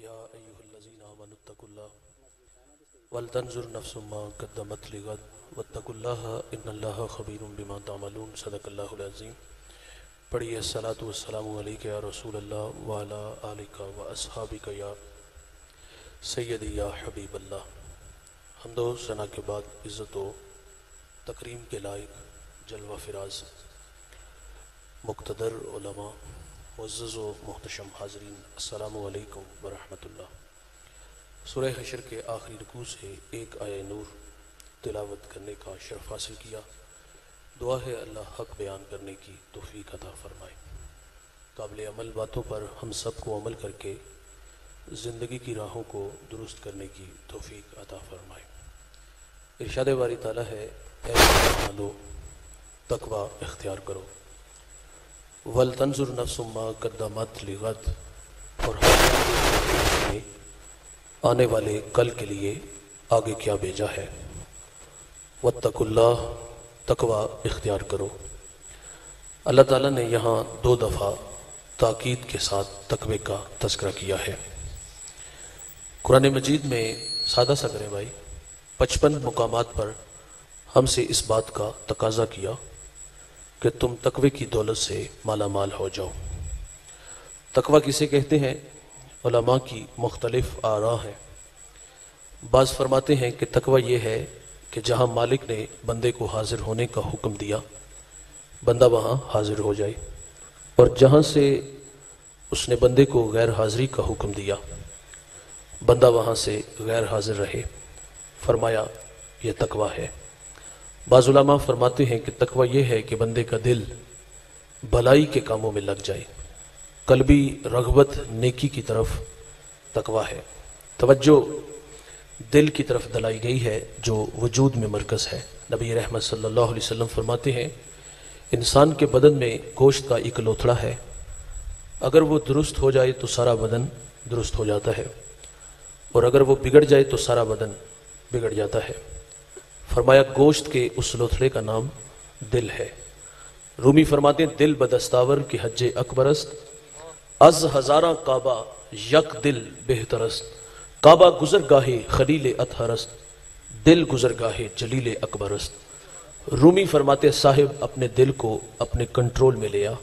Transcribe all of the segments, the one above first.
या अय्युहल्लज़ीना आमनुत्तकुल्लाह वलतंजुर नफ्सुम मा क़द्दमत लिगद वत्तकुल्लाह इन्नल्लाहा खबीरुम बिमा तामलून, सदकल्लाहुल अज़ीम। पढ़िए सलातु वस्सलामु अलैका या रसूल अल्लाह व अला आलिका व अस्हाबिका या सैयदी या हबीब अल्लाह सना के बाद इज़्ज़त व तकरीम के लायक जलवा फिराज मुक्तदर व मोहतशम हाजरीन अस्सलामु अलैकुम व रहमतुल्लाह सूरह हशर के आखिरी रकू से एक आय नूर, तिलावत करने का शरफ हासिल किया। दुआ है अल्लाह हक बयान करने की तोफ़ी अता फरमाए। काबिल अमल बातों पर हम सबको अमल करके ज़िंदगी की राहों को दुरुस्त करने की तोफ़ी अदा फरमाए। इरशाद वारी ताला है लो तकवा इख्तियार करो। वल तंजुर नफ्सुम्मा कद्दमत लिगत, और आने वाले कल के लिए आगे क्या भेजा है? वत्तकुल्लाह, तकवा इख्तियार करो। अल्लाह ताला ने यहाँ दो दफ़ा ताकीद के साथ तकवे का तस्करा किया है। कुरान मजीद में सादा सा करें भाई, पचपन मुकामात पर हमसे इस बात का तकाजा किया। कि तुम तकवे की दौलत से माला माल हो जाओ। तकवा किसे कहते हैं? उलमा की मुख्तलिफ़ आरा हैं। बाज़ फरमाते हैं कि तकवा यह है कि जहाँ मालिक ने बंदे को हाजिर होने का हुक्म दिया, बंदा वहाँ हाजिर हो जाए। और जहाँ से उसने बंदे को गैर हाजिरी का हुक्म दिया, बंदा वहाँ से गैर हाजिर रहे। फरमाया, यह तकवा है। बाजुलामा फरमाते हैं कि तकवा यह है कि बंदे का दिल भलाई के कामों में लग जाए। कलबी रगबत नेकी की तरफ़ तकवा है। तवज्जो, दिल की तरफ़ दलाई गई है जो वजूद में मरकज़ है। नबी रहमत सल्लल्लाहु अलैहि वसल्लम फरमाते हैं, इंसान के बदन में गोश्त का एक लोथड़ा है। अगर वो दुरुस्त हो जाए तो सारा बदन दुरुस्त हो जाता है। और अगर वो बिगड़ जाए तो सारा बदन बिगड़ जाता है। फरमाया, गोश्त के उस लोथड़े का नाम दिल है। रूमी फरमाते, दिल बदस्तावर के हज अकबरस्त। अज हजारा काबा यक दिल बेहतरस्त। काबा गुजर गाहे खलील अतहरस्त। दिल गुजर गाहे जलील अकबरस्त। रूमी फरमाते, साहिब, अपने दिल को अपने कंट्रोल में लिया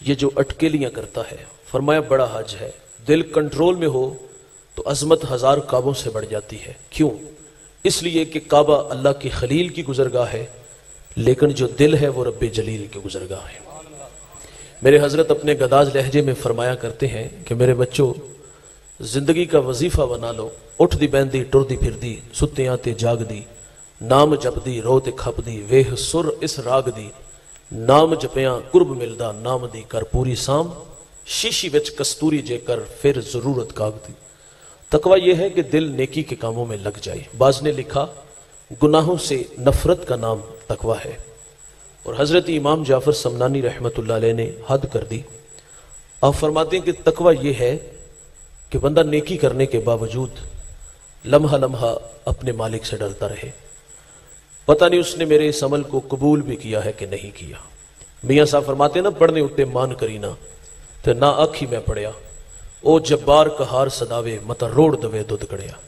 ये जो अटकेलियाँ करता है, फरमाया, बड़ा हज है। दिल कंट्रोल में हो तो अजमत हज़ार काबों से बढ़ जाती है। क्यों? इसलिए कि काबा अल्लाह की खलील की गुजरगाह है, लेकिन जो दिल है वो रब जलील की गुजरगाह है। मेरे हज़रत अपने गदाज लहजे में फरमाया करते हैं कि मेरे बच्चों, ज़िंदगी का वजीफा बना लो उठ दी बहदी टुरदी फिरदी, सुत्तियाँ आते जाग दी नाम जपदी रो ते खपदी, वेह सुर इस राग दी, नाम जपिया, कुर्ब मिलदा, नाम दी, कर पूरी साम, शीशी विच कस्तूरी जेकर फिर ज़रूरत काग दी तकवा यह है कि दिल नेकी के कामों में लग जाए। बाज ने लिखा, गुनाहों से नफरत का नाम तकवा है। और हज़रत इमाम जाफ़र समनानी रहमत ने हद कर दी। आप फरमाते हैं कि तकवा यह है कि बंदा नेकी करने के बावजूद लम्हा लम्हा अपने मालिक से डरता रहे। पता नहीं उसने मेरे इस अमल को कबूल भी किया है कि नहीं किया। मियाँ साहब फरमाते ना, पढ़ने उत्ते मान करी ना तो ना आखी मैं पढ़िया। ओ जब्बार कहार सदावे, मत रोड दवे दुध कड़िया।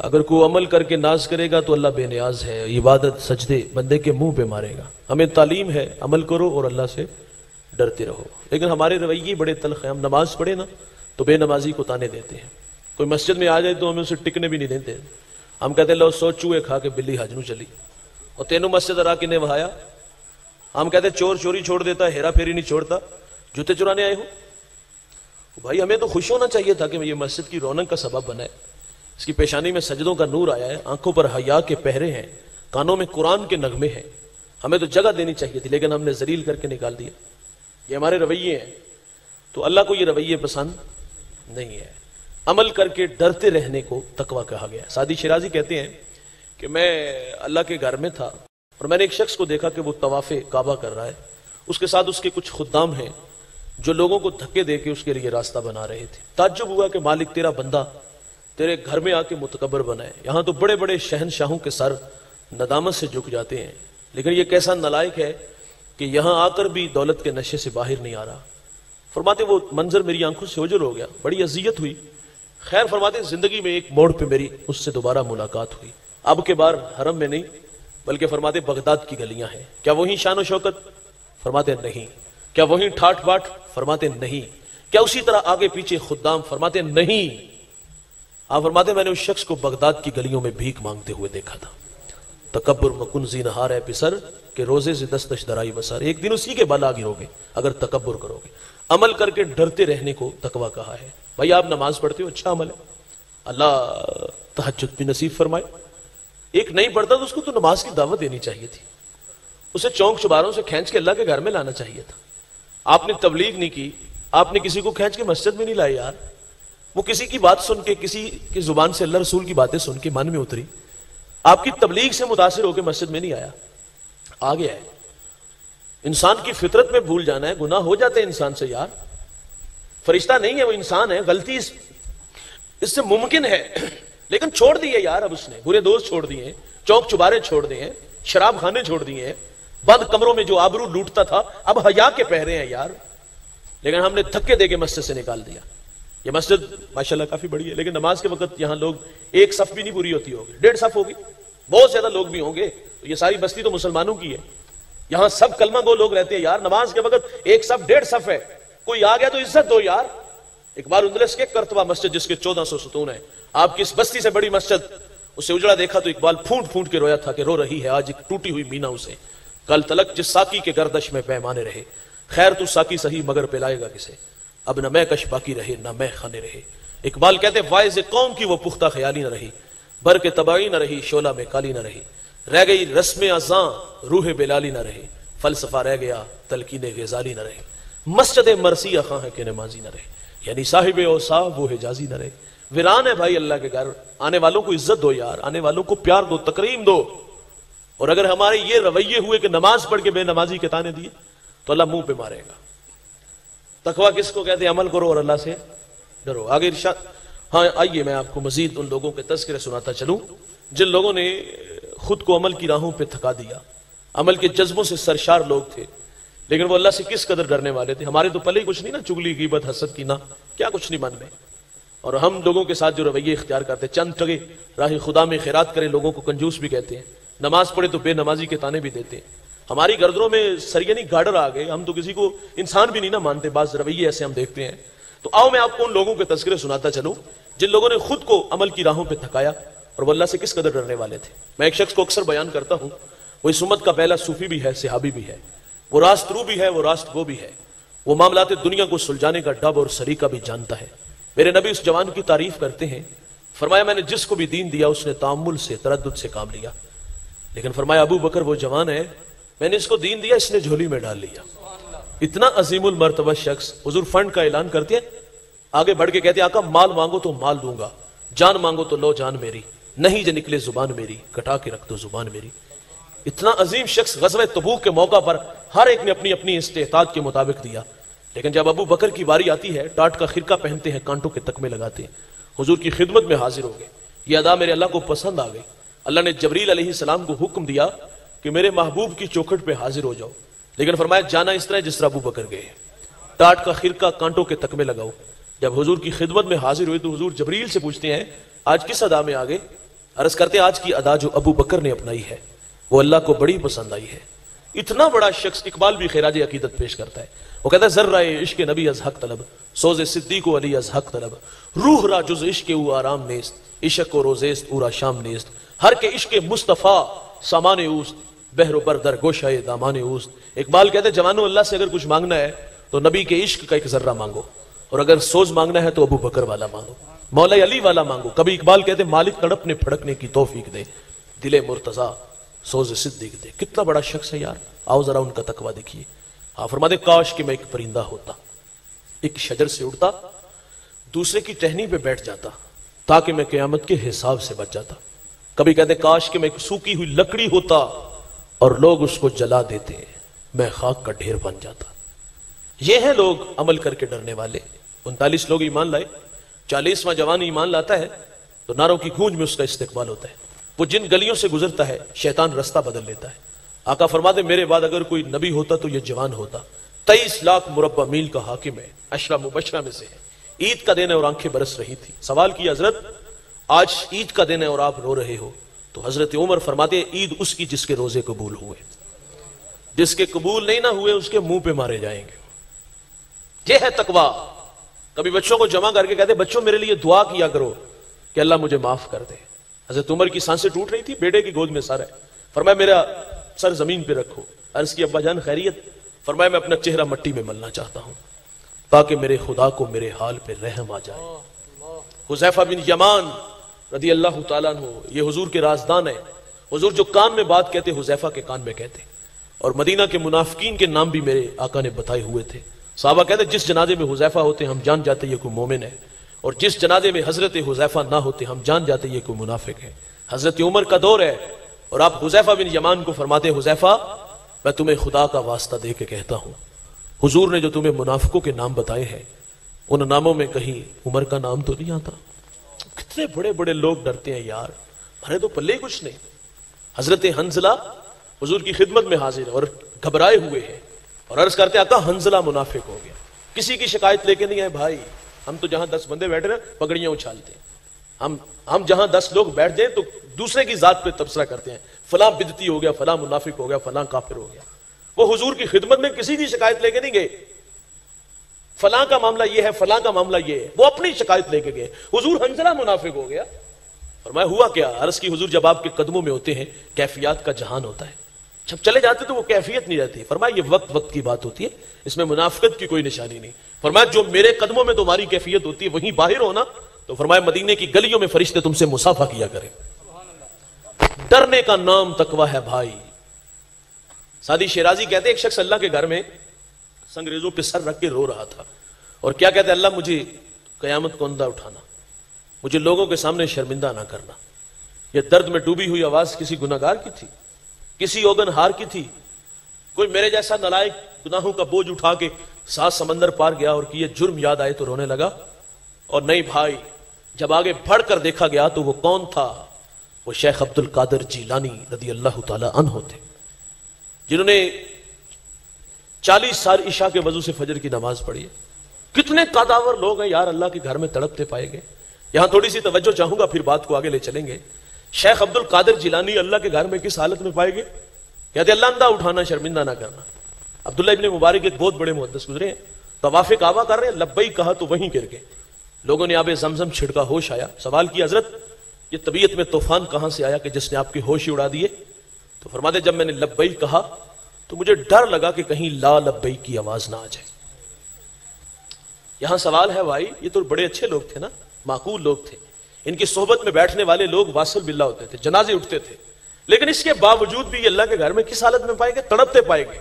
अगर कोई अमल करके नाज करेगा तो अल्लाह बेनियाज है, इबादत, सजदे, बंदे के मुँह पे मारेगा। हमें तालीम है, अमल करो और अल्लाह से डरते रहो। लेकिन हमारे रवैये बड़े तलख हैं, हम नमाज़ पढ़े ना तो बेनमाजी को ताने देते हैं। कोई मस्जिद में आ जाए तो हमें उसे टिकने भी नहीं देते हम कहते लो, सो चूहे खा के बिल्ली हजनू चली। और तेनों मस्जिद अरा किन्ने वहाया हम कहते चोर चोरी छोड़ देता, हेरा फेरी नहीं छोड़ता। जूते चुराने आए हो? भाई, हमें तो खुश होना चाहिए था कि ये मस्जिद की रौनक का सबब बना है इसकी पेशानी में सजदों का नूर आया है, आँखों पर हया के पहरे हैं, कानों में कुरान के नगमे हैं। हमें तो जगह देनी चाहिए थी, लेकिन हमने जलील करके निकाल दिया। ये हमारे रवैये हैं। तो अल्लाह को ये रवैये पसंद नहीं है। अमल करके डरते रहने को तकवा कहा गया सादी शिराजी कहते हैं कि मैं अल्लाह के घर में था और मैंने एक शख्स को देखा कि वो तवाफे काबा कर रहा है। उसके साथ उसके कुछ खुदाम हैं। जो लोगों को धक्के दे के उसके लिए रास्ता बना रहे थे। ताज्जुब हुआ कि मालिक, तेरा बंदा तेरे घर में आके मुतकबर बनाए यहाँ तो बड़े बड़े शहनशाहों के सर नदामत से झुक जाते हैं। लेकिन ये कैसा नलायक है कि यहाँ आकर भी दौलत के नशे से बाहर नहीं आ रहा। फरमाते, वो मंजर मेरी आँखों से ओझल हो गया। बड़ी अजियत हुई। खैर, फरमाते, ज़िंदगी में एक मोड़ पे मेरी उससे दोबारा मुलाकात हुई। अब के बार हरम में नहीं, बल्कि फरमाते, बगदाद की गलियाँ हैं। क्या वही शान शौकत? फरमाते, नहीं। क्या वही ठाठ बाट फरमाते नहीं? क्या उसी तरह आगे पीछे खुदाम फरमाते नहीं? आप फरमाते, मैंने उस शख्स को बगदाद की गलियों में भीख मांगते हुए देखा था। तकबर मकुन जी नहार है पिसर के रोज़े से दस दश दराई बसर। एक दिन उसी के बला गिरोगे, अगर तकबर करोगे। अमल करके डरते रहने को तकवा कहा है। भाई, आप नमाज़ पढ़ते हो अच्छा अमल है। अल्लाह तहजद भी नसीब फरमाए। एक नहीं पढ़ता तो उसको तो नमाज़ की दावत देनी चाहिए थी। उसे चौंक चुबारों से खींच के अल्लाह के घर में लाना चाहिए था। आपने तबलीग नहीं की आपने किसी को खींच के मस्जिद में नहीं लाया यार। वो किसी की बात सुन के किसी की ज़ुबान से अल्लाह रसूल की बातें सुन के मन में उतरी। आपकी तबलीग से मुतासर होकर मस्जिद में नहीं आया। आ गया है इंसान की फितरत में भूल जाना है गुनाह हो जाते हैं इंसान से यार। फरिश्ता नहीं है वो इंसान है गलती इस, इससे मुमकिन है। लेकिन छोड़ दिए यार अब उसने। बुरे दोस्त छोड़ दिए चौक चुबारे छोड़ दिए शराब खाने छोड़ दिए। बंद कमरों में जो आबरू लूटता था, अब हया के पहरे हैं यार। लेकिन हमने धक्के देके मस्जिद से निकाल दिया। ये मस्जिद माशाल्लाह काफ़ी बड़ी है, लेकिन नमाज़ के वक्त यहाँ लोग एक सफ भी नहीं पूरी होती होगी, डेढ़ सफ होगी। बहुत ज़्यादा लोग भी होंगे तो ये सारी बस्ती तो मुसलमानों की है। यहाँ सब कलमा गो लोग रहते हैं यार, नमाज़ के वक्त एक सफ, डेढ़ सफ है। कोई आ गया तो इज़्ज़त दो यार। इकबाल उंदलस के करतबा मस्जिद जिसके चौदह सौ सतून है। आपकी इस बस्ती से बड़ी मस्जिद, उसे उजड़ा देखा तो इकबाल फूट फूट के रोया था कि रो रही है, आज एक टूटी हुई मीना उसे। कल तलक जिस साकी के गर्दश में पैमाने रहे, खैर तू साकी सही मगर पिलाएगा किसे? अब न मैं कश बाकी रहे, न मैं खाने रहे। इकबाल कहते वायज कौम की वो पुख्ता ख्याली न रही भर के तबाही न रही, शोला में काली न रही। रह गई रस्म अजा, रूह बेलाली न रहे। फलसफा रह गया, तलकीन गजाली न रहे। मस्जिद मरसी खां है कि नमाजी न रहे। यानी साहिब ओ साहब वो हिजाजी न रहे। वीरान है भाई अल्लाह के घर, आने वालों को इज़्ज़त दो यार, आने वालों को प्यार दो, तकरीम दो। और अगर हमारे ये रवैये हुए कि नमाज़ पढ़ के बेनमाजी के ताने दिए तो अल्लाह मुँह पे मारेगा। तकवा किसको कहते हैं? अमल करो और अल्लाह से डरो। आगे इर्शाद हाँ आइए मैं आपको मजीद उन लोगों के तस्करे सुनाता चलूँ, जिन लोगों ने खुद को अमल की राहों पर थका दिया। अमल के जज्बों से सरशार लोग थे, लेकिन वो अल्लाह से किस कदर डरने वाले थे? हमारे तो पहले ही कुछ नहीं ना, चुगली कीबत हसद की ना, क्या कुछ नहीं मन में? और हम लोगों के साथ जो रवैये इख्तियार करते चंद टगे, राही खुदा में खैरात करें, लोगों को कंजूस भी कहते हैं। नमाज़ पढ़े तो बेनमाजी के ताने भी देते हैं। हमारी गर्दनों में सरयनी गार्डर आ गए, हम तो किसी को इंसान भी नहीं ना मानते बाज रवैये ऐसे हम देखते हैं। तो आओ मैं आपको उन लोगों के तस्करे सुनाता चलूँ, जिन लोगों ने खुद को अमल की राहों पर थकाया और वल्ला से किस कदर डरने वाले थे। मैं एक शख्स को अक्सर बयान करता हूँ, वो इस उम्मत का पहला सूफी भी है, सिहाबी भी है। वो राष्ट्रू भी है, वो राष्ट्र वो भी है। वो मामलात दुनिया को सुलझाने का डब और सरीका भी जानता है। मेरे नबी उस जवान की तारीफ़ करते हैं, फरमाया मैंने जिसको भी दीन दिया, उसने तामुल से तरद से काम लिया। लेकिन फरमाया, अबू बकर, वो जवान है। मैंने इसको दीन दिया, इसने झोली में डाल लिया। इतना अजीमुल मरतबा शख्स हजूर फंड का ऐलान करते हैं। आगे बढ़ के कहते आका, माल मांगो तो माल दूँगा, जान मांगो तो लो जान मेरी, नहीं जो निकले ज़ुबान मेरी, कटा के रख दो ज़ुबान मेरी। इतना अजीम शख्स गजब तबूक के मौका पर हर एक ने अपनी अपनी इस्तेताद के मुताबिक दिया। लेकिन जब अबू बकर की बारी आती है, टाट का खिरका पहनते हैं, कांटों के तकमे लगाते हैं। हजूर की खिदमत में हाजिर हो गए। ये अदा मेरे अल्लाह को पसंद आ गई। अल्लाह ने जबरील सलाम को हुक्म दिया कि मेरे महबूब की चौखट पे हाजिर हो जाओ। लेकिन फरमाया, जाना इस तरह जिस तरह अबू बकर गए। टाट का खिरका कांटों के तकमे लगाओ। जब हजूर की खिदमत में हाजिर हुए तो हजूर जबरील से पूछते हैं, आज किस अदा में आ गए? अर्ज़ करते आज की अदा जो अबू बकर ने अपनाई है, वो अल्लाह को बड़ी पसंद आई है। इतना बड़ा शख्स इकबाल भी खैराज अकीदत पेश करता है। वो कहता है, जर्रा इश्क नबी अज हक तलब, सोज सिद्दीक अली अज हक तलब। रूह रा जुज इश्क आराम नेस्त, इशक रोजेस्त उरा शाम नेस्त। हर के इश्क मुस्तफ़ा, सामान उस्त बहरो बरदर गोशाए दामान उस्त इकबाल कहते हैं, जवानो, अल्लाह से अगर कुछ मांगना है तो नबी के इश्क का एक जर्रा मांगो। और अगर सोज मांगना है तो अबू बकर वाला मांगो। मौला अली वाला मांगो। कभी इकबाल कहते मालिक तड़पने फड़कने की तोफीक दे। दिले मुर्तजा, सोज सिद्दीक दे। कितना बड़ा शख्स है यार। आओ जरा उनका तकवा देखिए। हाँ फरमा दे, काश कि मैं एक परिंदा होता। एक शजर से उड़ता, दूसरे की टहनी पे बैठ जाता, ताकि मैं क्यामत के हिसाब से बच जाता। कभी कहते, काश कि मैं एक सूखी हुई लकड़ी होता और लोग उसको जला देते, मैं खाक का ढेर बन जाता। ये है लोग अमल करके डरने वाले। उनतालीस लोग ईमान लाए, चालीसवां जवान ईमान लाता है तो नारों की गूंज में उसका इस्तेकबाल होता है। वो जिन गलियों से गुजरता है, शैतान रास्ता बदल लेता है। आका फरमाते, मेरे बाद अगर कोई नबी होता तो ये जवान होता। तेईस लाख मुरबा मील का हाकिम है, अशरा मुबशरा में से है। ईद का दिन है और आँखें बरस रही थी। सवाल की हज़रत आज ईद का दिन है और आप रो रहे हो। तो हज़रत उमर फरमाते, ईद उसकी जिसके रोज़े कबूल हुए। जिसके कबूल नहीं ना हुए, उसके मुँह पे मारे जाएँगे। यह है तकवा। कभी बच्चों को जमा करके कहते, बच्चों, मेरे लिए दुआ किया करो कि अल्लाह मुझे माफ़ कर दे। हज़रत उमर की साँसें टूट रही थी, बेटे की गोद में सर है। फरमाया, मेरा सर ज़मीन पे रखो। अर्ज़ की, अब्बा जान, खैरियत। फरमाया, मैं अपना चेहरा मट्टी में मलना चाहता हूँ, ताकि मेरे खुदा को मेरे हाल पे रहम आ जाए। हुजैफा बिन यमान रदी अल्लाह तु ये हुजूर के राजदान है। हुजूर जो कान में बात कहते, हुजैफा के कान में कहते। और मदीना के मुनाफिकीन के नाम भी मेरे आका ने बताए हुए थे। साहबा कहते, जिस जनाजे में हुजैफा होते, हम जान जाते ये कोई मोमिन है। और जिस जनाजे में हज़रत हुजैफा ना होते, हम जान जाते ये कोई मुनाफिक है। हज़रत उमर का दौर है, और आप हुजैफा बिन यमान को फरमाते, हुजैफा, मैं तुम्हें खुदा का वास्ता दे के कहता हूँ। हुजूर ने जो तुम्हें मुनाफिकों के नाम बताए हैं, उन नामों में कहीं उमर का नाम तो नहीं आता। कितने बड़े बड़े लोग डरते हैं यार। अरे तो पल्ले कुछ नहीं। हज़रत हंजला हुजूर की खिदमत में हाजिर है और घबराए हुए हैं और अर्ज़ करते आका हंजला मुनाफिक हो गया। किसी की शिकायत लेके नहीं आए भाई। हम तो जहाँ दस बंदे बैठ हैं, पगड़ियाँ उछालते हम हम जहाँ दस लोग बैठ जाए तो दूसरे की जात पे तबसरा करते हैं। फला बिदती हो गया, फला मुनाफिक हो गया, फला काफिर हो गया। वो हुजूर की खिदमत में किसी की शिकायत लेके नहीं गए। फला का मामला ये है, फला का मामला ये है। वो अपनी शिकायत लेके गए। हुजूर हंजला मुनाफिक हो गया। और मैं हुआ क्या? अर्ज़ की हुजूर जब आपके कदमों में होते हैं, कैफियात का जहान होता है। जब चले जाते तो वो कैफियत नहीं रहती। फरमाया ये वक्त वक्त की बात होती है। इसमें मुनाफिकत की कोई निशानी नहीं। फरमाया जो मेरे कदमों में तुम्हारी कैफियत होती है, वहीं बाहर हो ना तो फरमाया मदीने की गलियों में फरिश्ते तुमसे मुसाफा किया करें। डरने का नाम तकवा है भाई। सादी शेराजी कहते एक शख्स अल्लाह के घर में संग्रेजों पे सर रख के रो रहा था। और क्या कहते अल्लाह मुझे कयामत को अंदा उठाना, मुझे लोगों के सामने शर्मिंदा ना करना। यह दर्द में डूबी हुई आवाज़ किसी गुनागार की थी, किसी ओगन हार की थी। कोई मेरे जैसा नलायक गुनाहों का बोझ उठा के सात समंदर पार गया और कि यह जुर्म याद आए तो रोने लगा। और नहीं भाई, जब आगे बढ़कर देखा गया तो वो कौन था? वो शेख अब्दुल कादर जीलानी रदी अल्लाह तन होते जिन्होंने चालीस साल ईशा के वज़ू से फजर की नमाज़ पढ़ी है। कितने कादावर लोग हैं यार, अल्लाह के घर में तड़पते पाए गए। यहाँ थोड़ी सी तवज्जो चाहूँगा, फिर बात को आगे ले चलेंगे। शेख अब्दुल कादिर जिलानी अल्लाह के घर में किस हालत में पाएँगे कहते अल्लाह अंदा उठाना, शर्मिंदा ना करना। अब्दुल्ला इबन मुबारक एक बहुत बड़े मुहदस गुजरे हैं। तवाफे काबा कर रहे हैं लब्बई कहा तो वहीं गिर गए। लोगों ने आबे जमजम छिड़का होश आया। सवाल किया, हज़रत, ये तबीयत में तूफ़ान कहाँ से आया कि जिसने आपके होश ही उड़ा दिए? तो फरमाते, जब मैंने लब्बई कहा तो मुझे डर लगा कि कहीं ला लब्बई की आवाज़ ना आ जाए। यहाँ सवाल है भाई, ये तो बड़े अच्छे लोग थे ना, माकूल लोग थे। इनकी सोहबत में बैठने वाले लोग वासल बिल्ला होते थे, जनाजे उठते थे। लेकिन इसके बावजूद भी अल्लाह के घर में किस हालत में पाएँगे? तड़पते पाएँगे।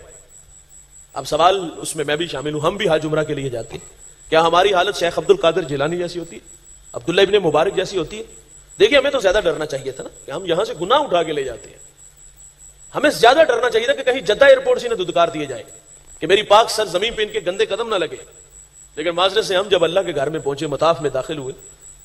अब सवाल उसमें मैं भी शामिल हूँ, हम भी हाज उमरा के लिए जाते हैं। क्या हमारी हालत शेख अब्दुल कादिर जिलानी जैसी होती है? अब्दुल्ला इबन मुबारक जैसी होती है? देखिए, हमें तो ज़्यादा डरना चाहिए था ना, कि हम यहाँ से गुनाह उठा के ले जाते हैं। हमें ज़्यादा डरना चाहिए था कि कहीं जद्दा एयरपोर्ट से इन्हें दुदकार दिए जाए, कि मेरी पाक सर ज़मीन पर इनके गंदे कदम ना लगे। लेकिन माजरे से हम जब अल्लाह के घर में पहुँचे, मताफ में दाखिल हुए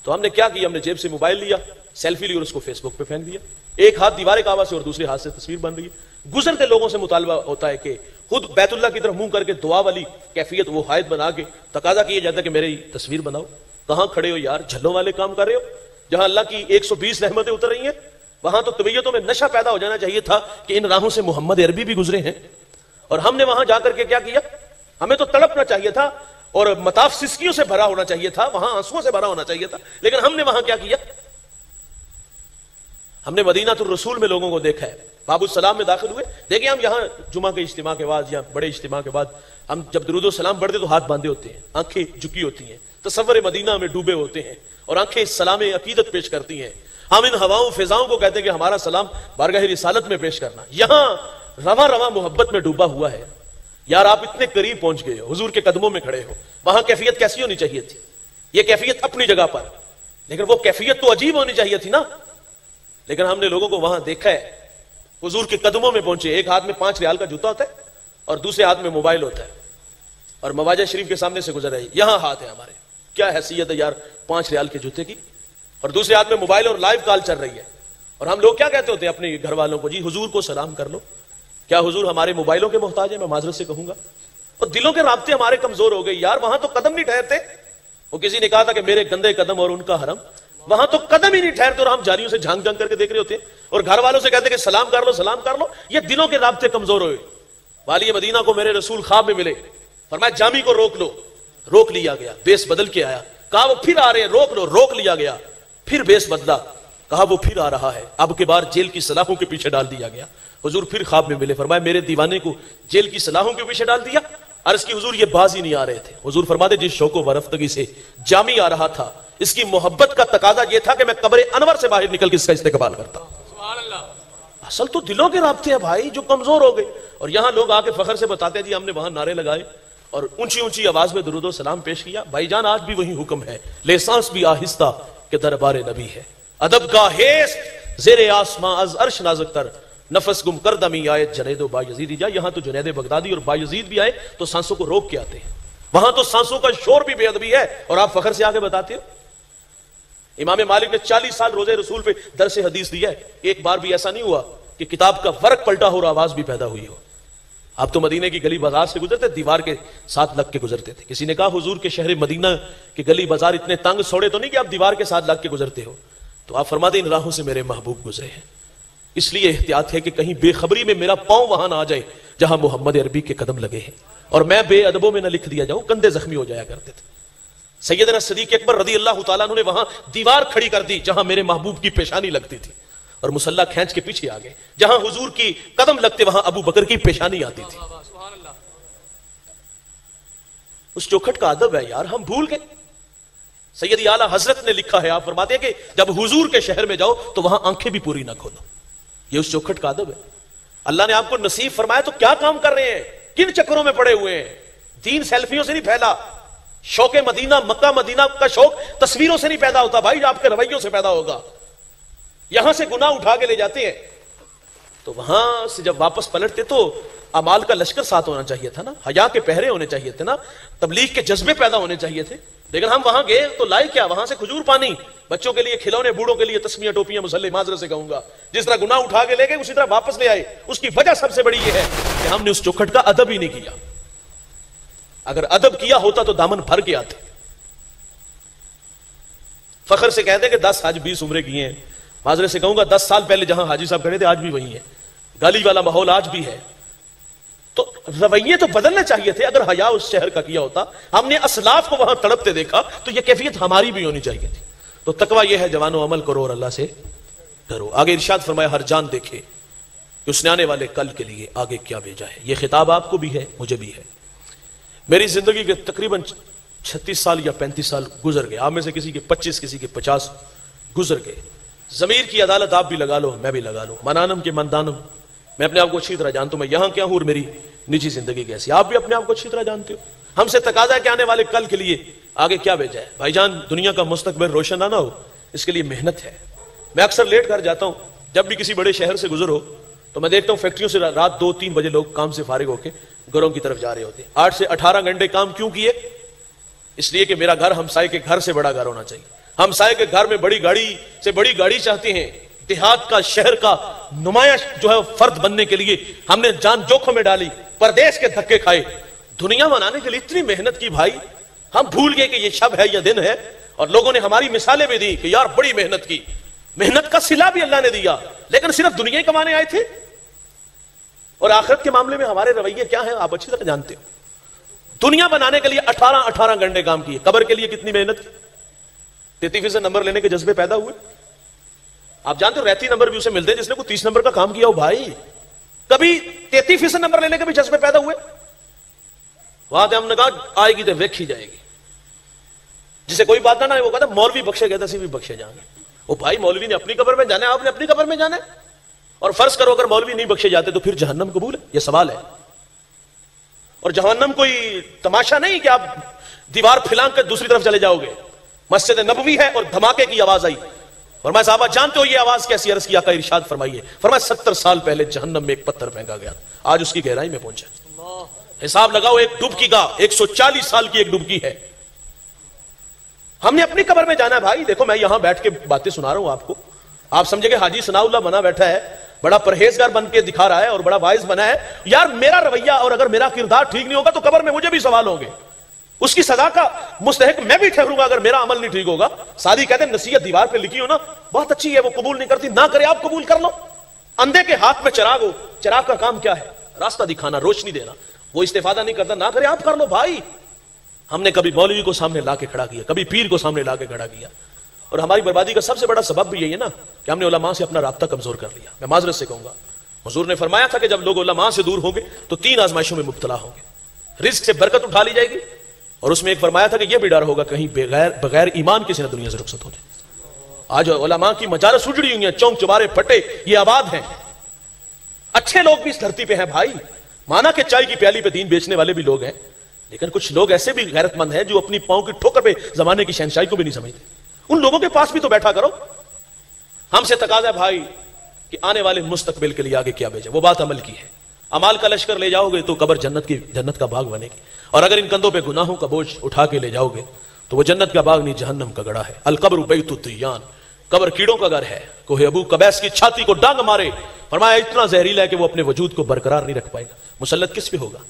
तो हमने क्या किया? हमने जेब से मोबाइल लिया, सेल्फी ली और उसको फेसबुक पे फेंक दिया। एक हाथ दीवार काबा से और दूसरे हाथ से तस्वीर बन रही है। गुजरते लोगों से मुतालबा होता है कि खुद बैतुल्ला की तरफ़ मुँह करके दुआ वाली कैफियत वो हायद बना के तकाजा किया जाता है कि मेरी तस्वीर बनाओ। कहाँ खड़े हो यार? झल्लों वाले काम कर रहे हो? जहाँ अल्लाह की 120 रहमतें उतर रही हैं वहाँ तो तबीयतों में नशा पैदा हो जाना चाहिए था कि इन राहों से मोहम्मद अरबी भी गुजरे हैं। और हमने वहाँ जाकर के क्या किया? हमें तो तड़पना चाहिए था और मताफ सिस्कियों से भरा होना चाहिए था, वहाँ आंसुओं से भरा होना चाहिए था। लेकिन हमने वहाँ क्या किया? हमने मदीना तो रसूल में लोगों को देखा है। बाबू सलाम में दाखिल हुए। देखिए, हम यहाँ जुमा के इज्तिमा के बाद या बड़े इज्तिमा के बाद हम जब दरुदो सलाम बढ़ते तो हाथ बांधे होते हैं, आँखें झुकी होती हैं तस्वर मदीना में डूबे होते हैं और आँखें सलाम अकीदत पेश करती हैं। हम इन हवाओं, फिजाओं को कहते हैं कि हमारा सलाम बारगाह रिसालत में पेश करना। यहाँ रवा रवा मोहब्बत में डूबा हुआ है। यार, आप इतने करीब पहुँच गए हो, हुजूर के कदमों में खड़े हो। वहाँ कैफियत कैसी होनी चाहिए थी? यह कैफियत अपनी जगह पर। लेकिन वो कैफियत तो अजीब होनी चाहिए थी ना? लेकिन हमने लोगों को वहाँ देखा है। हुजूर के कदमों में पहुँचे। एक हाथ में पाँच रियाल का जूता होता है और दूसरे हाथ में मोबाइल होता है। और मवाजा शरीफ के सामने से गुजर रहे। यहाँ हाथ है हमारे। क्या हैसियत है यार, पाँच रियाल के जूते की? और दूसरे हाथ में मोबाइल और लाइव कॉल चल रही है। और हम लोग क्या कहते होते हैं अपने घर वालों को, जी, हुजूर को सलाम कर लो। क्या हुजूर हमारे मोबाइलों के मोहताज है? मैं माजरत से कहूँगा। और दिलों के रबते हमारे कमज़ोर हो गए। यार, वहाँ तो कदम नहीं ठहरते। वो किसी ने कहा था कि मेरे गंदे कदम और उनका हरम। वहाँ तो कदम ही नहीं ठहरते और हम जारियों से झाँक झाँक करके देख रहे होते हैं। और घर वालों से कहते कि सलाम कर लो, सलाम कर लो। ये दिलों के रबते कमज़ोर हुए वाली मदीना को मेरे रसूल खाब में मिले। फरमाया, जामी को रोक लो। रोक लिया गया। बेस बदल के आया। कहा, वो फिर आ रहे हैं। रोक लो, रोक लिया गया। फिर बेस बदला। कहा वो फिर आ रहा है। अब के बार जेल की सलाहों के पीछे डाल दिया गया। हुजूर फिर खाब में मिले। फरमाया मेरे दीवाने को जेल की सलाहों के पीछे डाल दिया? अर्ज़ की हुजूर ये बाज ही नहीं आ रहे थे। हुजूर फरमाते जिस शौको वरफ्तगी से जामी आ रहा था इसकी मोहब्बत का तकाजा यह था कि मैं कब्र अनवर से बाहर निकल के इसका इस्तेकबाल करता। असल तो दिलों के रबते हैं भाई जो कमज़ोर हो गए। और यहाँ लोग आके फखर से बताते हैं जी हमने वहाँ नारे लगाए और ऊँची ऊँची आवाज़ में दरुदो सलाम पेश किया। भाईजान आज भी वही हुक्म है। लेसांस भी आहिस्ता के दरबार नबी है। अदब का हेस जेर आसमां अज अर्श नाजक तर। नफस गुम कर दमी आए जनेदो बायजीद जा यहाँ तो जुनेद बगदादी और बाजीद भी आए तो सांसों को रोक के आते हैं। वहाँ तो सांसों का शोर भी बेअदबी है, और आप फखर से आगे बताते हो? इमाम मालिक ने चालीस साल रोज़े रसूल पे दर से हदीस दिया है। एक बार भी ऐसा नहीं हुआ कि किताब का फ़र्क पलटा हो और आवाज़ भी पैदा हुई हो। आप तो मदीने की गली बाज़ार से गुजरते, दीवार के साथ लग के गुजरते थे। किसी ने कहा, हुजूर के शहर मदीना के गली बाज़ार इतने तंग सोड़े तो नहीं कि आप दीवार के साथ लग के गुजरते हो? तो आप फरमाते, इन राहों से मेरे महबूब गुजरे हैं। इसलिए एहतियात है कि कहीं बेखबरी में मेरा पाँव वहाँ ना आ जाए, जहाँ मोहम्मद अरबी के कदम लगे हैं। और मैं बेअदबों में न लिख दिया जाऊँ, कंधे जख्मी हो जाया करते थे। सैयदना सदीक अकबर रदी अल्लाह तला ने वहाँ दीवार खड़ी कर दी, जहाँ मेरे महबूब की पेशानी लगती थी। और मुसल्ला खींच के पीछे आ गए। जहाँ हुजूर की कदम लगते वहाँ अबू बकर की पेशानी आती थी। उस चौखट का अदब है यार हम भूल गए। सैयद आला हज़रत ने लिखा है आप फरमाते हैं कि जब हुजूर के शहर में जाओ तो वहाँ आँखें भी पूरी ना खोलो। ये उस चौखट का अदब है। अल्लाह ने आपको नसीब फरमाया तो क्या काम कर रहे हैं? किन चक्करों में पड़े हुए हैं? दीन सेल्फियों से नहीं फैला। शौक मदीना मक्का मदीना का शौक तस्वीरों से नहीं पैदा होता। भाई आपके रवैयों से पैदा होगा। यहाँ से गुना उठा के ले जाते हैं। तो वहाँ से जब वापस पलटते तो अमाल का लश्कर साथ होना चाहिए था ना? हया के पहरे होने चाहिए थे ना? तबलीग के जज्बे पैदा होने चाहिए थे। लेकिन हम वहाँ गए तो लाए क्या? वहाँ से खजूर पानी। बच्चों के लिए, खिलौने बूढ़ों के लिए तस्मियाँ टोपियाँ, मुसल्ले, माजरे से कहूँगा। जिस तरह गुना उठा के ले गए, उसी तरह वापस ले आए। उसकी वजह सबसे बड़ी यह है कि हमने उस चौखट का अदब ही नहीं किया। अगर अदब किया होता तो दामन भर के आते फखर से कहते कि दस, आज बीस उम्र किए हैं। माजरे से कहूँगा, दस साल पहले जहाँ हाजी साहब खड़े थे, आज भी वही है। गाली वाला माहौल आज भी है। तो रवैये तो बदलने चाहिए थे, अगर हया उस शहर का किया होता, हमने असलाफ को वहाँ तड़पते देखा तो यह कैफियत हमारी भी होनी चाहिए थी। तो तकवा यह है, जवानो, अमल करो और अल्लाह से डरो। आगे इर्शाद फरमाया, हर जान देखे उसने आने वाले कल के लिए आगे क्या भेजा है। यह खिताब आपको भी है, मुझे भी है। मेरी ज़िंदगी के तकरीबन छत्तीस साल या पैंतीस साल गुजर गए। आप में से किसी के पच्चीस, किसी के पचास गुजर गए। जमीर की अदालत आप भी लगा लो, मैं भी लगा लो। मनानम के मनदानम मैं अपने आप को अच्छी तरह जानता हूँ, मैं यहाँ क्या हूँ मेरी निजी ज़िंदगी कैसी आप भी अपने आप को अच्छी तरह जानते हो। हमसे तकाजा के आने वाले कल के लिए आगे क्या भेजा है। भाईजान, दुनिया का मुस्तकबिल रोशन आना हो, इसके लिए मेहनत है। मैं अक्सर लेट कर जाता हूँ, जब भी किसी बड़े शहर से गुजर हो तो मैं देखता हूँ फैक्ट्रियों से रात दो तीन बजे लोग काम से फारिग होकर घरों की तरफ़ जा रहे होते आठ से अठारह घंटे काम क्यों किए? इसलिए कि मेरा घर हमसाए के घर से बड़ा घर होना चाहिए। हमसाए के घर में बड़ी गाड़ी से बड़ी गाड़ी चाहते हैं। देहात का, शहर का नुमाया जो है फर्द बनने के लिए हमने जान जोखों में डाली, परदेश के धक्के खाए। दुनिया बनाने के लिए इतनी मेहनत की भाई। हम भूल गए कि ये शब है या दिन है, और लोगों ने हमारी मिसालें भी दी कि यार बड़ी मेहनत की। मेहनत का सिला भी अल्लाह ने दिया, लेकिन सिर्फ़ दुनिया ही कमाने आए थे। और आखिरत के मामले में हमारे रवैये क्या है, आप अच्छी तरह जानते हो। दुनिया बनाने के लिए 18 18 घंटे काम किए। कबर के लिए कितनी मेहनत की? तैतीस फ़ीसद नंबर लेने के जज्बे पैदा हुए। आप जानते हो रहती नंबर भी उसे मिलते हैं, जिसने को तीस नंबर का काम किया हो, भाई। कभी तैतीस फ़ीसद नंबर लेने के भी जज्बे पैदा हुए? वहाँ हमने कहा, आएगी तो वेखी जाएगी। जिसे कोई बात ना वो कहता, मौलवी बख्शे गए थे भी बख्शे जाएँगे। वो भाई, मौलवी ने अपनी कबर में जाना आपने अपनी कबर में जाना और फ़र्ज़ करो, अगर मौलवी नहीं बख्शे जाते तो फिर जहन्नम कबूल है? यह सवाल है। और जहन्नम कोई तमाशा नहीं कि आप दीवार फिलांग कर दूसरी तरफ़ चले जाओगे? मस्जिद नबवी है और धमाके की आवाज़ आई। फरमाया साहबा जानते हो ये आवाज़ कैसी अर्ज़ किया का इरशाद फरमाइए। फरमाया सत्तर साल पहले जहन्नम में एक पत्थर फेंका गया। आज उसकी गहराई में पहुँचा। हिसाब लगाओ एक डुबकी का 140 साल की एक डुबकी है। हमने अपनी कबर में जाना है। भाई देखो मैं यहाँ बैठ के बातें सुना रहा हूँ आपको। आप समझे हाजी सनाउल्ला बना बैठा है बड़ा परहेजगार बन के दिखा रहा है और बड़ा वाइज बना है। यार मेरा रवैया और अगर मेरा किरदार ठीक नहीं होगा तो कबर में मुझे भी सवाल होंगे। उसकी सजा का मुस्तहक मैं भी ठहरूँगा अगर मेरा अमल नहीं ठीक होगा। शादी कहते नसीहत दीवार पे लिखी हो ना, बहुत अच्छी है, वो कबूल नहीं करती। ना करे आप कबूल कर लो। अंधे के हाथ में चराग हो, चराग का काम क्या है? रास्ता दिखाना, रोशनी देना। वो इस्तेफादा नहीं करता, ना करे आप कर लो, भाई। हमने कभी मौलवी को सामने ला के खड़ा किया, कभी पीर को सामने ला के खड़ा किया। और हमारी बर्बादी का सबसे बड़ा सबब भी यही है ना, कि हमने उलमा से अपना रबता कमज़ोर कर लिया। मैं माजरत से कहूँगा, हजूर ने फरमाया था कि जब लोग उलमा से दूर होंगे तो तीन आजमाइशों में मुबतला होंगे। रिस्क से बरकत उठा ली जाएगी। और उसमें एक फरमाया था कि यह भी डर होगा कहीं बगैर बगैर ईमान किसी ने दुनिया से रुखसत हो जाए। आज ओलामा की मजारत सुजड़ी हुई है, चौंक चुबारे फटे, ये आबाद हैं। अच्छे लोग भी इस धरती पे हैं भाई। माना कि चाय की प्याली पे दीन बेचने वाले भी लोग हैं। लेकिन कुछ लोग ऐसे भी गैरतमंद हैं जो अपनी पाँव की ठोकर पे जमाने की शहनशाही को भी नहीं समझते। उन लोगों के पास भी तो बैठा करो। हमसे तकाजा भाई कि आने वाले मुस्तकबिल के लिए आगे क्या भेजे। वो बात अमल की है। अमाल का लश्कर ले जाओगे तो कबर जन्नत की, जन्नत का बाग बनेगी। और अगर इन कंधों पे गुनाहों का बोझ उठा के ले जाओगे तो वो जन्नत का बाग नहीं, जहन्नम का गड़ा है। अलकबर बैतुयान कबर कीड़ों का घर है। कोहे अबू कबैस की छाती को डांग मारे। फरमाया, इतना जहरीला है कि वो अपने वजूद को बरकरार नहीं रख पाएगा। मुसलत किस पे होगा?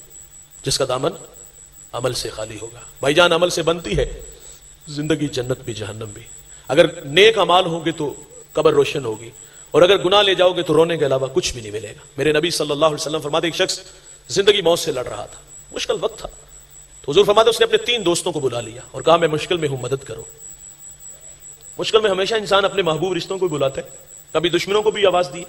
जिसका दामन अमल से खाली होगा। भाईजान, अमल से बनती है। ज़िंदगी जन्नत भी, जहन्नम भी। अगर नेक अमाल होंगे तो कबर रोशन होगी। और अगर गुनाह ले जाओगे तो रोने के अलावा कुछ भी नहीं मिलेगा। मेरे नबी सल्लल्लाहु अलैहि वसल्लम फरमाते, एक शख्स ज़िंदगी मौत से लड़ रहा था। मुश्किल वक्त था। हजूर फरमाते उसने अपने तीन दोस्तों को बुला लिया और कहा, मैं मुश्किल में हूँ, मदद करो। मुश्किल में हमेशा इंसान अपने महबूब रिश्तों को बुलाता है। कभी दुश्मनों को भी आवाज़ दी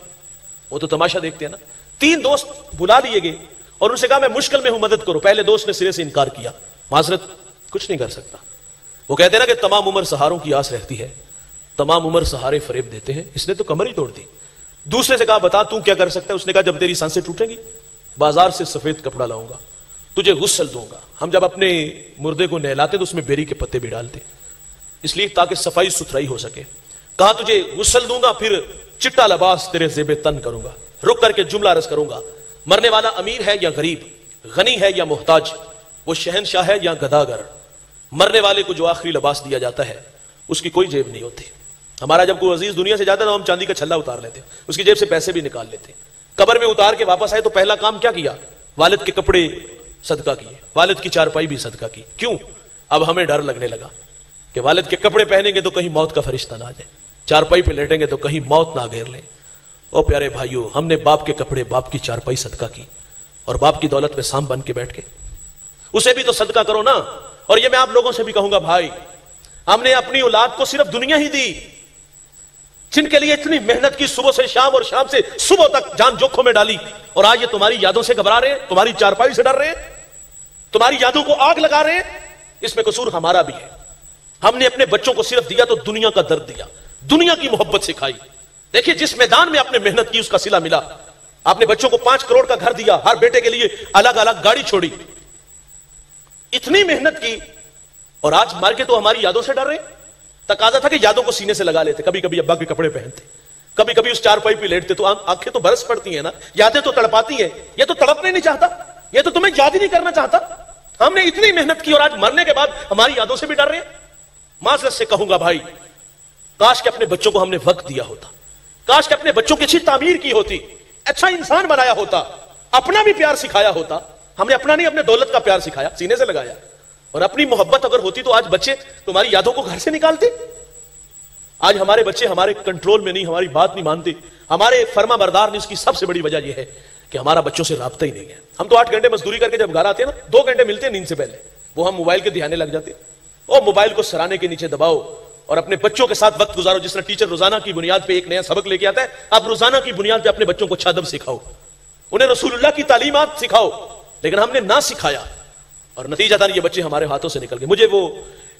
वो तो तमाशा देखते हैं ना। तीन दोस्त बुला लिए गए और उनसे कहा, मैं मुश्किल में हूँ, मदद करो। पहले दोस्त ने सिरे से इनकार किया। माजरत कुछ नहीं कर सकता। वो कहते ना कि तमाम उम्र सहारों की आस रहती है। तमाम उम्र सहारे फरेब देते हैं। इसने तो कमर ही तोड़ दी। दूसरे से कहा, बता, तू क्या कर सकता है? उसने कहा, जब तेरी साँसें टूटेंगी, बाज़ार से सफ़ेद कपड़ा लाऊँगा। तुझे गुस्सल दूँगा। हम जब अपने मुर्दे को नहलाते तो उसमें बेरी के पत्ते भी डालते। इसलिए ताकि सफ़ाई सुथराई हो सके। कहा, तुझे गुस्सल दूँगा, फिर चिट्टा लबास तेरे जेबे तन करूँगा। रुक करके जुमला रस करूँगा। मरने वाला अमीर है या गरीब? गनी है या मोहताज? वो शहनशाह है या गदागर? मरने वाले को जो आखिरी लबास दिया जाता है, उसकी कोई जेब नहीं होती। हमारा जब कोई अज़ीज़ दुनिया से जाता है तो हम चांदी का छल्ला उतार लेते उसकी जेब से पैसे भी निकाल लेते कबर में उतार के वापस आए तो पहला काम क्या किया? वालिद के कपड़े सदका किए। वालिद की चारपाई भी सदका की। क्यों? अब हमें डर लगने लगा कि वालिद के कपड़े पहनेंगे तो कहीं मौत का फरिश्ता ना आ जाए। चारपाई पे लेटेंगे तो कहीं मौत ना घेर ले। ओ प्यारे भाइयों, हमने बाप के कपड़े, बाप की चारपाई सदका की और बाप की दौलत में साम बन के बैठ के उसे भी तो सदका करो ना। और ये मैं आप लोगों से भी कहूँगा, भाई, हमने अपनी औलाद को सिर्फ़ दुनिया ही दी। जिनके लिए इतनी मेहनत की सुबह से शाम और शाम से सुबह तक जान जोखों में डाली। और आज ये तुम्हारी यादों से घबरा रहे हैं, तुम्हारी चारपाई से डर रहे हैं, तुम्हारी यादों को आग लगा रहे हैं। इसमें कसूर हमारा भी है। हमने अपने बच्चों को सिर्फ़ दिया तो दुनिया का दर्द दिया, दुनिया की मोहब्बत सिखाई। देखिए, जिस मैदान में आपने मेहनत की, उसका सिला मिला। आपने बच्चों को पाँच करोड़ का घर दिया, हर बेटे के लिए अलग अलग गाड़ी छोड़ी। इतनी मेहनत की, और आज मार के तो हमारी यादों से डर रहे तकाजा था कि यादों को सीने से लगा लेते कभी कभी अब्बा के कपड़े पहनते। कभी कभी उस चार पाई पे लेटते तो आँखें तो बरस पड़ती है ना। यादें तो तड़पाती है, ये तो तड़पने नहीं चाहता, ये तो तुम्हें याद ही नहीं करना चाहता। हमने इतनी मेहनत की और आज मरने के बाद हमारी यादों से भी डर रहे माजरत से कहूँगा, भाई, काश के अपने बच्चों को हमने वक्त दिया होता, काश के अपने बच्चों की अच्छी तामीर की होती अच्छा इंसान बनाया होता, अपना भी प्यार सिखाया होता, हमने अपना नहीं, अपने दौलत का प्यार सिखाया, सीने से लगाया। और अपनी मोहब्बत अगर होती तो आज बच्चे तुम्हारी यादों को घर से निकालते। आज हमारे बच्चे हमारे कंट्रोल में नहीं, हमारी बात नहीं मानते। हमारे फर्मा बरदार नहीं उसकी सबसे बड़ी वजह यह है कि हमारा बच्चों से रबता ही नहीं है। हम तो आठ घंटे मजदूरी करके जब घर आते हैं ना, दो घंटे मिलते हैं नींद से पहले। वो हम मोबाइल के ध्यान लग जाते और मोबाइल को सराने के नीचे दबाओ और अपने बच्चों के साथ वक्त गुजारो, जिस टीचर रोज़ाना की बुनियाद पर एक नया सबक लेके आता है, आप रोज़ाना की बुनियाद पर अपने बच्चों को छादब सिखाओ। उन्हें रसूलुल्लाह की तालीमत सिखाओ। लेकिन हमने ना सिखाया और नतीजा था ये बच्चे हमारे हाथों से निकल गए। मुझे वो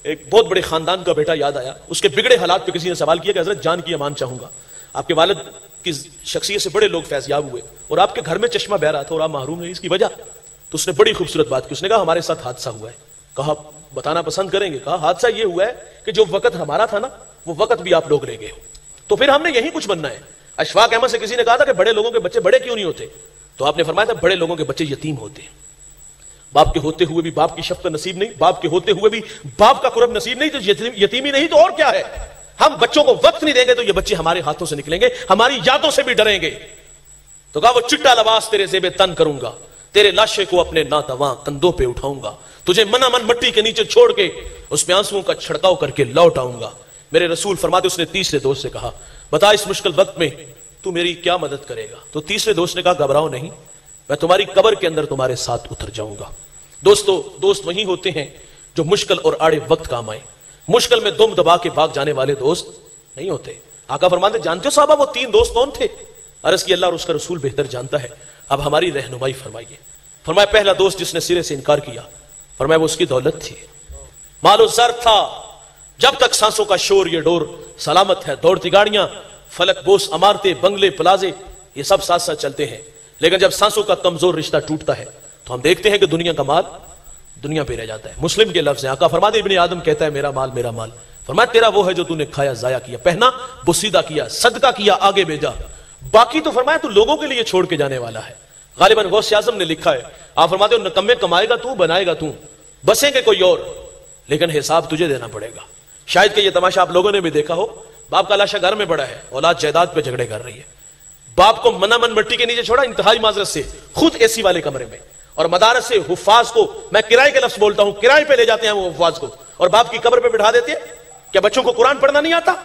एक बहुत बड़े खानदान का बेटा याद आया। उसके बिगड़े हालात पे किसी ने सवाल किया कि हज़रत, जान की अमान चाहूँगा। आपके वालद की शख्सियत से बड़े लोग फैजयाब हुए और आपके घर में चश्मा बह रहा था और आप महरूम है, इसकी वजह? तो उसने बड़ी खूबसूरत बात की। उसने कहा, हमारे साथ हादसा हुआ है। कहा, बताना पसंद करेंगे। कहा, हादसा यह हुआ है कि जो वक्त हमारा था ना, वो वक्त भी आप लोग ले गए तो फिर हमने यही कुछ बनना है। अशफाक अहमद से किसी ने कहा था कि बड़े लोगों के बच्चे बड़े क्यों नहीं होते? तो आपने फरमाया था, बड़े लोगों के बच्चे यतीम होते हैं। बाप के होते हुए भी बाप की शफ्त नसीब नहीं, बाप के होते हुए भी बाप का कुरब नसीब नहीं तो यतीमी नहीं तो और क्या है? हम बच्चों को वक्त नहीं देंगे तो ये बच्चे हमारे हाथों से निकलेंगे, हमारी यादों से भी डरेंगे। तो कहा, वो चिट्टा लबास तेरे जेबे तन करूँगा, तेरे लाशे को अपने नातवा कंधों पे उठाऊँगा, तुझे मना मन मट्टी के नीचे छोड़ के उसमें आंसुओं का छिड़काव करके लौट आऊँगा। मेरे रसूल फरमाते, उसने तीसरे दोस्त से कहा, बता, इस मुश्किल वक्त में तू मेरी क्या मदद करेगा? तो तीसरे दोस्त ने कहा, घबराओ नहीं मैं तुम्हारी कबर के अंदर तुम्हारे साथ उतर जाऊँगा। दोस्तों, दोस्त वही होते हैं जो मुश्किल और आड़े वक्त काम आए। मुश्किल में दुम दबा के भाग जाने वाले दोस्त नहीं होते। आका फरमाते, जानते हो साहबा, वो तीन दोस्त कौन थे? अरस की अल्लाह और उसका रसूल बेहतर जानता है। अब हमारी रहनुमाई फरमाइए। फरमाया पहला दोस्त जिसने सिरे से इनकार किया फरमाया वो उसकी दौलत थी। मालो सर था। जब तक सांसों का शोर, ये डोर सलामत है, दौड़ती गाड़ियाँ, फलक बोस, अमारते, बंगले, प्लाजे, ये सब साथ साथ चलते हैं। लेकिन जब सांसों का कमज़ोर रिश्ता टूटता है तो हम देखते हैं कि दुनिया का माल दुनिया पे रह जाता है। मुस्लिम के लफ्ज आका फरमाते इब्ने आदम कहता है, मेरा माल मेरा माल। फरमाया तेरा वो है जो तूने खाया, जाया किया, पहना, बुसीदा किया, सदका किया, आगे भेजा। बाकी तो फरमाया, तू लोगों के लिए छोड़ के जाने वाला है। गालिबन गौस आज़म ने लिखा है, आप फरमाते हो, नकम्मे कमाएगा तू, बनाएगा तू। बसेंगे कोई और, लेकिन हिसाब तुझे देना पड़ेगा। शायद कि ये तमाशा आप लोगों ने भी देखा हो, बाप का लाशा घर में बड़ा है, औलाद जायदाद पे झगड़े कर रही है। बाप को मना मन मट्टी के नीचे छोड़ा इंतहाई माजरत से, खुद एसी वाले कमरे में। और मदारस से हुफाज को, मैं किराए के लफ्ज बोलता हूँ, किराए पे ले जाते हैं वो हुफाज को। और बाप की कब्र पे बिठा देते हैं, क्या बच्चों को कुरान पढ़ना नहीं आता?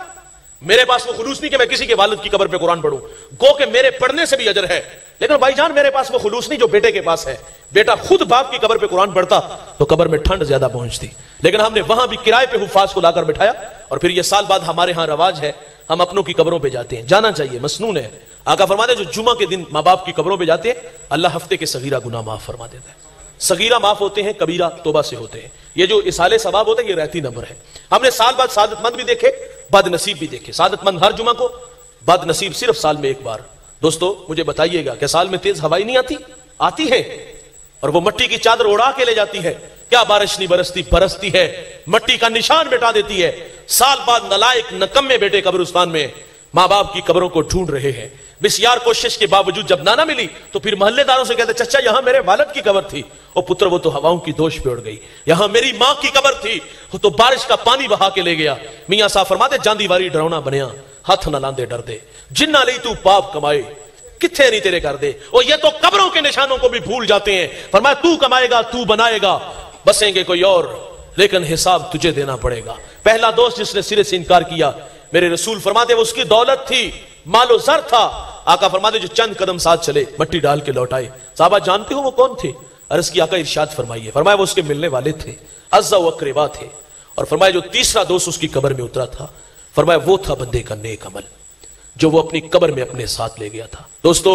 मेरे पास वो खुलूस नहीं कि मैं किसी के वालिद की कब्र पे कुरान पढ़ूं। गो के मेरे पढ़ने से भी अजर है। लेकिन भाईजान, मेरे पास वो खुलूस नहीं जो बेटे के पास है। बेटा खुद बाप की कब्र पे कुरान पढ़ता तो कब्र में ठंड ज़्यादा पहुँचती। लेकिन हमने वहाँ भी किराए पे हुफाज को लाकर बिठाया, और फिर ये साल बाद हमारे यहाँ रवाज है, हम अपनों की कब्रों पे जाते हैं। जाना चाहिए, मसनून है। आका फरमा दे जो जुमा के दिन माँ बाप की कब्रों पे जाते हैं, अल्लाह हफ़्ते के सगीरा गुना माफ़ फरमा देता है। सगीरा माफ़ होते हैं, कबीरा तोबा से होते हैं। ये जो इसाले सवाब होते हैं, ये रहती नंबर है। हमने साल बाद सादतमंद भी देखे बद नसीब भी देखे। सादतमंद हर जुमा को बद नसीब सिर्फ़ साल में एक बार। दोस्तों, मुझे बताइएगा क्या साल में तेज हवाई नहीं आती? आती है। और वो मट्टी की चादर उड़ा के ले जाती है। क्या बारिश नहीं बरसती? बरसती है। मट्टी का निशान बेटा देती है। साल बाद नलायक, नकम्मे बेटे कब्रिस्तान में माँ बाप की कब्रों को ढूंढ रहे हैं। बिस्यार कोशिश के बावजूद जब नाना मिली तो फिर मोहल्लेदारों से कहते चचा यहाँ मेरे वालद की कबर थी। ओ पुत्र, वो तो हवाओं की दोष पे उड़ गई। यहाँ मेरी माँ की कबर थी। वो तो बारिश का पानी बहा के ले गया। मियाँ साहब फरमाते, जांदी वारी डरावना बनया, हाथ न लांदे डर दे। जिन्ना ली तू पाप कमाए किथे नहीं तेरे कर दे? और ये तो कब्रों के निशानों को भी भूल जाते हैं। फरमाया, तू कमाएगा, तू बनाएगा, बसेंगे कोई और, लेकिन हिसाब तुझे देना पड़ेगा। पहला दोस्त जिसने सिरे से इनकार किया मेरे रसूल फरमाते उसकी दौलत थी मालो जर था। आका फरमाते, जो चंद कदम साथ चले, मट्टी डाल के लौट आए साहबा, जानते हो वो कौन थे? अर्ज़ की आका इर्शाद फरमाइए। फरमाया, वो उसके मिलने वाले थे। अज्जा वक्रेबा थे। और फरमाया, जो तीसरा दोस्त उसकी कबर में उतरा था, फरमाया, वो था बंदे का नेक अमल, जो वो अपनी कबर में अपने साथ ले गया था। दोस्तों,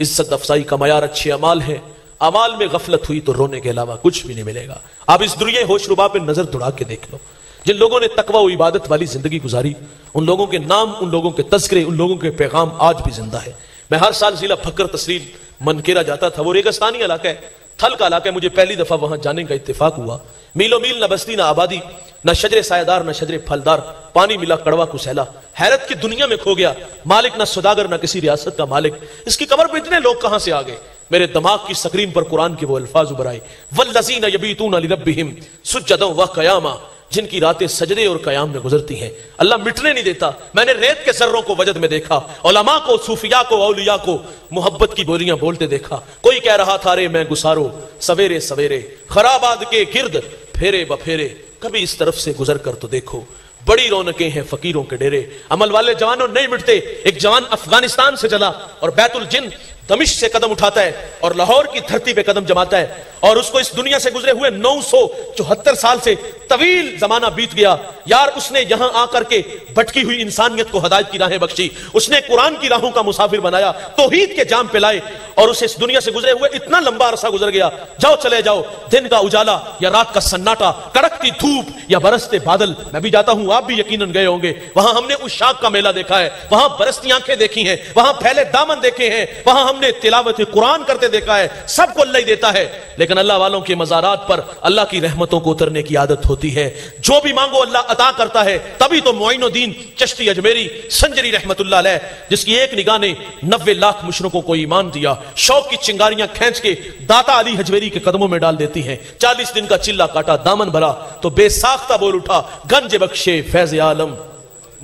इज़्ज़त अफसाई का मैार अच्छे अमाल है। अमाल में गफलत हुई तो रोने के अलावा कुछ भी नहीं मिलेगा। आप इस दुनिया होश रुबा पे नज़र दौड़ा के देख लो। जिन लोगों ने तकवा व इबादत वाली ज़िंदगी गुजारी, उन लोगों के नाम, उन लोगों के तस्करे, उन लोगों के पैगाम आज भी ज़िंदा है। मैं हर साल जिला फकर तस्लील मनकेरा जाता था, वो रेगस्तानी इलाका है, थल का इलाका है, मुझे पहली दफ़ा वहाँ जाने का इत्तेफाक हुआ। मीलो मील न बस्ती, ना आबादी, न शजरे सायदार, न शजरे फलदार, पानी मिला कड़वा कुसैला। हैरत की दुनिया में खो गया, मालिक न सौदागर, न किसी रियासत का मालिक। इसकी कबर पर इतने लोग कहाँ से आ गए? मेरे दिमाग की स्क्रीन पर कुरान के वो अल्फाज उबर आए। वल्लजीन यबीतून लिरब्बिहिम, सुज्जदों व कयामा। जिनकी रातें सजदे और कयाम में गुजरती हैं। अल्लाह मिटने नहीं देता। मैंने रेत के सर्रों को वजद में देखा ओलमा को, सूफिया को, औलिया को, मोहब्बत की बोलियाँ बोलते देखा। कोई कह रहा था रे मैं गुसारो सवेरे सवेरे, खराबाद के गिर्द, फेरे बफेरे, कभी इस तरफ़ से गुजर कर तो देखो। बड़ी रौनकें हैं फकीरों के डेरे। अमल वाले जवानों नहीं मिटते। एक जवान अफ़गानिस्तान से चला और बैतुल जिन दमिश से कदम उठाता है और लाहौर की धरती पे कदम जमाता है और उसको इस दुनिया से गुजरे हुए नौ सौ चौहत्तर साल से तवील जमाना बीत गया। यार, उसने यहाँ आकर के भटकी हुई इंसानियत को हदायत की राहें बख्शी। उसने कुरान की राहों का मुसाफिर बनाया, तोहीद के जाम पे लाए और उसे इस दुनिया से गुजरे हुए इतना लंबा अरसा गुजर गया। जाओ, चले जाओ, दिन का उजाला या रात का सन्नाटा कड़कती धूप या बरसते बादल। मैं भी जाता हूँ, आप भी यकीनन गए होंगे। वहाँ हमने उस शाख का मेला देखा है, वहाँ बरसती आँखें देखी हैं, वहाँ फैले दामन देखे हैं, वहाँ हमने तिलावत कुरान करते देखा है, सबको अल्लाह ही देता है। लेकिन अल्लाह वालों के मजारात पर अल्लाह की रहमतों को उतरने की आदत होती है। जो भी मांगो अल्लाह अता करता है। तभी तो मोइनुद्दीन चश्ती अजमेरी संजरी रहमतुल्लाह जिसकी एक निगाह ने नब्बे लाख मुशरकों को ईमान दिया, शौक की चिंगारियाँ खींच के दाता अली हजवेरी के कदमों में डाल देती हैं। चालीस दिन का चिल्ला काटा, दामन भरा तो बेसाख्ता बोल उठा, गंज बख्शे फैज आलम।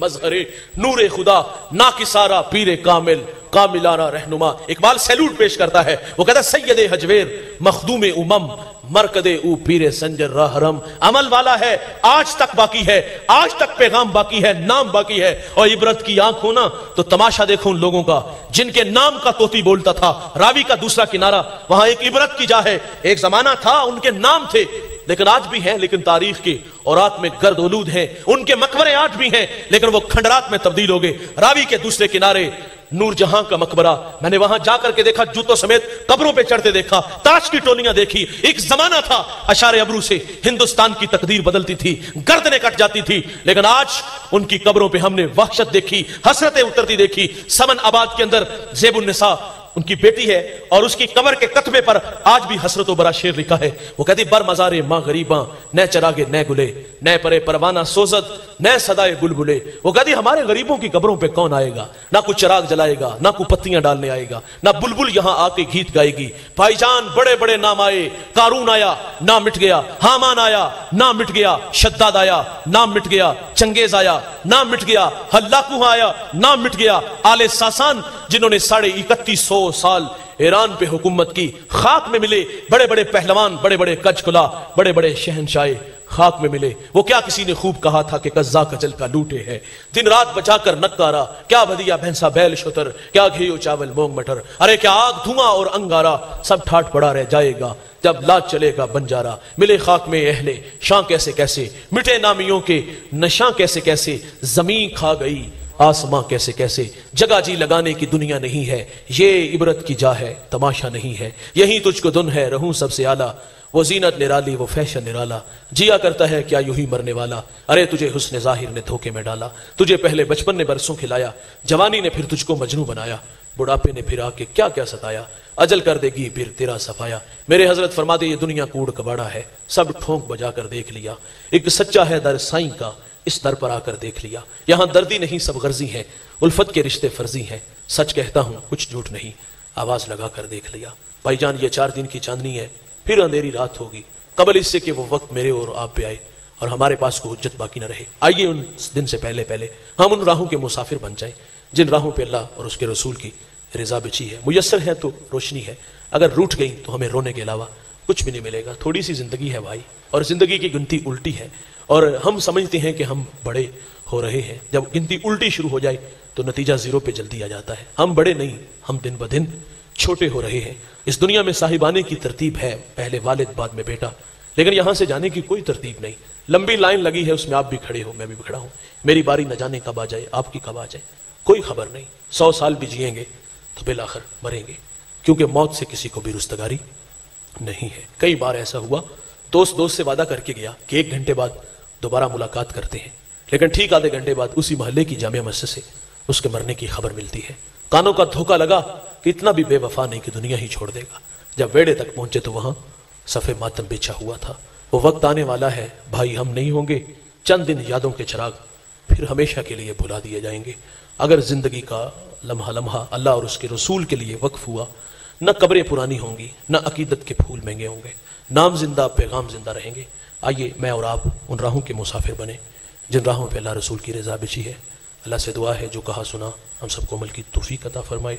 मजहरे, नूर खुदा ना किसारा पीर कामिल, कामिलाना रहनुमा। इकबाल सैल्यूट पेश करता है। वो कहता है, सैयद हजवेर, मखदूम उमम, मरकदे ऊ पीरे संजर रहरम। अमल वाला है, आज तक बाकी है, आज तक पैगाम बाकी है, नाम बाकी है। और इबरत की आँख हो ना तो तमाशा देखो उन लोगों का, जिनके नाम का तोती बोलता था। रावी का दूसरा किनारा, वहाँ एक इबरत की जा है। एक जमाना था, उनके नाम थे। लेकिन आज भी हैं, लेकिन तारीख के और रात में गर्द उलूद हैं, उनके मकबरे आज भी हैं, लेकिन वो खंडरात में तब्दील हो गए। रावी के दूसरे किनारे नूर जहाँ का मकबरा, मैंने वहाँ जाकर के देखा, जूतों समेत कब्रों पे चढ़ते देखा, ताश की टोलियाँ देखी। एक जमाना था, अशारे अबरू से हिंदुस्तान की तकदीर बदलती थी गर्दने कट जाती थी, लेकिन आज उनकी कब्रों पे हमने वहशत देखी, हसरतें उतरती देखी। समन आबाद के अंदर जेबुलनिसा उनकी बेटी है और उसकी कबर के कतबे पर आज भी हसरत बरा शेर लिखा है। वो कहती, बर मजारे माँ गरीबा, न चरागे, न गुले, न परे परवाना सोजत, न सदाए बुलबुले। वो कहती, हमारे गरीबों की कब्रों पे कौन आएगा? ना कुछ चराग जलाएगा, ना कुछ पत्तियाँ डालने आएगा, ना बुलबुल यहाँ आके गीत गाएगी। भाईजान बड़े बड़े नाम आए, कारून आया ना मिट गया, हामान आया ना मिट गया, शद्दाद आया ना मिट गया, चंगेज आया ना मिट गया हल्लाकू आया ना मिट गया। आले सासान, जिन्होंने साढ़े इकतीस सौ साल ईरान पे हुकूमत की खाक में मिले बड़े बड़े पहलवान बड़े बड़े कचकुला बड़े बड़े शहनशाह खाक में मिले। वो क्या किसी ने खूब कहा था कि कज्जा कचल का लूटे है? दिन रात बचाकर नकारा क्या बदिया भैंसा बैल शुतर, क्या घी चावल मोंग मटर? अरे क्या आग धुआँ और अंगारा, सब ठाट पड़ा रह जाएगा जब लाज चलेगा बंजारा। मिले खाक में अहले, शां कैसे कैसे मिटे नामियों के, नशा कैसे कैसे ज़मीन खा गई आसमां कैसे कैसे, जगह जी लगाने की दुनिया नहीं है, ये इबरत की जा है, तमाशा नहीं है। यही तुझको दुन है, रहूँ सबसे आला। वो जीनत निराली, वो फ़ैशन निराला। जिया करता है, क्या यूँ ही मरने वाला। अरे, तुझे हुस्न ज़ाहिर ने धोखे में डाला। तुझे पहले बचपन ने बरसों खिलाया। जवानी ने फिर तुझको मजनू बनाया। बुढ़ापे ने फिर आके क्या क्या सताया। अजल कर देगी, फिर तेरा सफाया। मेरे हज़रत फरमा दे, ये दुनिया कूड़ कबाड़ा है। सब ठोंक बजा कर देख लिया। एक सच्चा है दर साई का। इस दर पर आकर देख लिया। यहाँ दर्दी नहीं, सब गर्जी है। उल्फत के रिश्ते फर्जी हैं। सच कहता हूँ, कुछ झूठ नहीं। आवाज़ लगा कर देख लिया। भाईजान, ये चार दिन की चांदनी है। फिर अंधेरी रात होगी। कबल इससे कि वो वक्त मेरे और आप पे आए और हमारे पास को उज्जत बाकी न रहे। आइए उन दिन से पहले पहले हम उन राहों के मुसाफिर बन जाएँ, जिन राहों पे अल्लाह और उसके रसूल की रिजा बिछी है। मुयसर है तो रोशनी है। अगर रूठ गई तो हमें रोने के अलावा कुछ भी नहीं मिलेगा। थोड़ी सी ज़िंदगी है भाई, और ज़िंदगी की गिनती उल्टी है। और हम समझते हैं कि हम बड़े हो रहे हैं। जब गिनती उल्टी शुरू हो जाए तो नतीजा ज़ीरो पे जल्दी आ जाता है। हम बड़े नहीं, हम दिन ब दिन छोटे हो रहे हैं। इस दुनिया में साहिबाने की तरतीब है, पहले वालिद, बाद में बेटा। लेकिन यहाँ से जाने की कोई तरतीब नहीं। लंबी लाइन लगी है, उसमें आप भी खड़े हो, मैं भी खड़ा हूँ। मेरी बारी न जाने कब आ जाए, आपकी कब आ जाए। कोई खबर नहीं। सौ साल भी जिएँगे तो बिलाखर मरेंगे। क्योंकि मौत से किसी को भी रुस्तगारी नहीं है। कई बार ऐसा हुआ दोस्त दोस्त से वादा करके गया कि एक घंटे बाद दोबारा मुलाकात करते हैं। लेकिन ठीक आधे घंटे बाद उसी मोहल्ले की जामिया मस्जिद से उसके मरने की खबर मिलती है। कानों का धोखा लगा कि इतना भी बेवफा नहीं कि दुनिया ही छोड़ देगा। जब वेड़े तक पहुँचे तो वहाँ सफे मातम बिछा हुआ था। वो वक्त आने वाला है, भाई हम नहीं होंगे। चंद दिन यादों के चिराग फिर हमेशा के लिए भुला दिए जाएँगे। अगर ज़िंदगी का लम्हा लम्हा अल्लाह और उसके रसूल के लिए वक्फ हुआ, न कब्रें पुरानी होंगी, न अकीदत के फूल महँगे होंगे। नाम ज़िंदा, पैगाम ज़िंदा रहेंगे। आइए मैं और आप उन राहों के मुसाफिर बने, जिन राहों पर अल्लाह रसूल की रजा बिछी है। अल्लाह से दुआ है, जो कहा सुना, हम सबको अमल की तोफ़ी कता फरमाए।